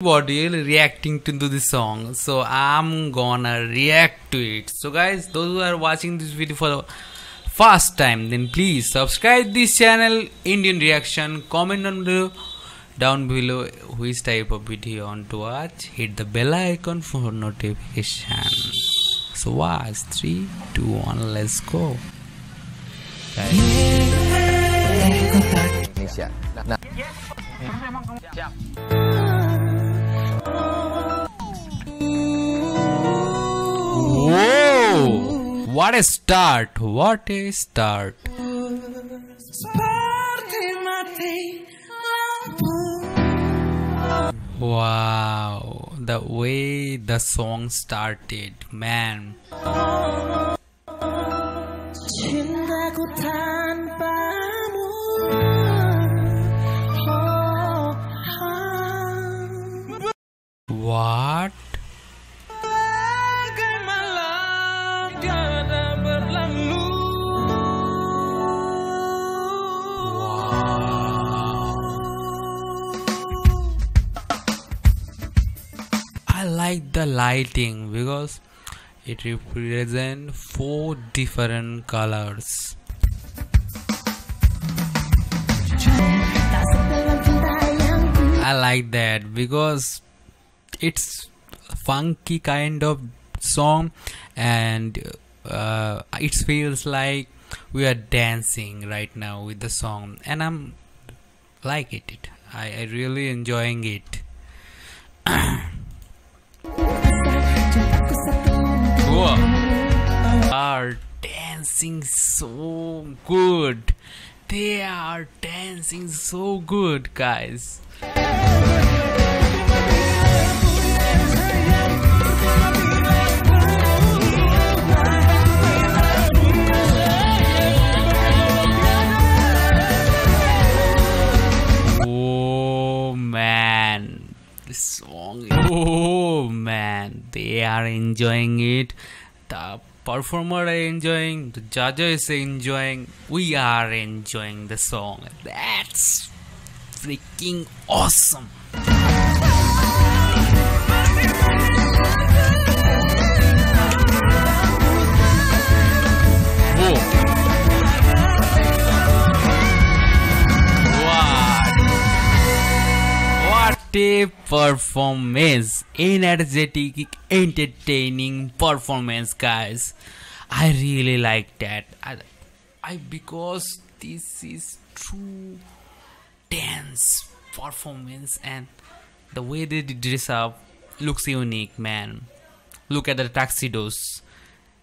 everybody reacting to the song. So i'm gonna react to it. So guys those who are watching this video for the first time then please subscribe this channel. Indian reaction comment on the down below which type of video you want to watch hit the bell icon for notification. So watch. Three two one let's go. Guys. What a start! What a start! Wow, the way the song started, man. cintaku like the lighting because it represents four different colors. I like that because it's funky kind of song and uh, it feels like we are dancing right now with the song and I'm like it, it. I, I really enjoying it dancing so good they are dancing so good guys Oh song. Oh man, they are enjoying it. The performer are enjoying. The judge is enjoying. We are enjoying the song. That's freaking awesome. Performance! Energetic, entertaining performance, guys. I really like that. I, I because this is true dance performance and the way they dress up looks unique, man. Look at the tuxedos.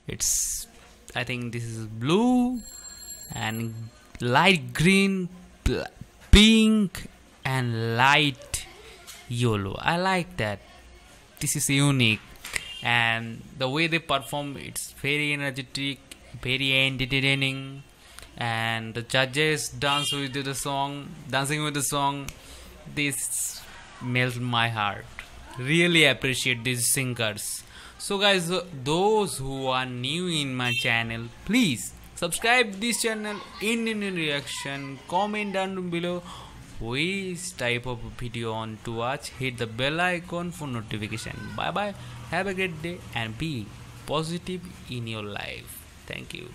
It's I think this is blue and light green, pink, and light yellow. I like that. This is unique, and the way they perform, it's very energetic, very entertaining, and the judges dance with the song, dancing with the song. This melts my heart. Really appreciate these singers. So guys, those who are new in my channel, please subscribe this channel Indian reaction. Comment down below which type of video on to watch. Hit the bell icon for notification. Bye bye. Have a great day and be positive in your life. Thank you.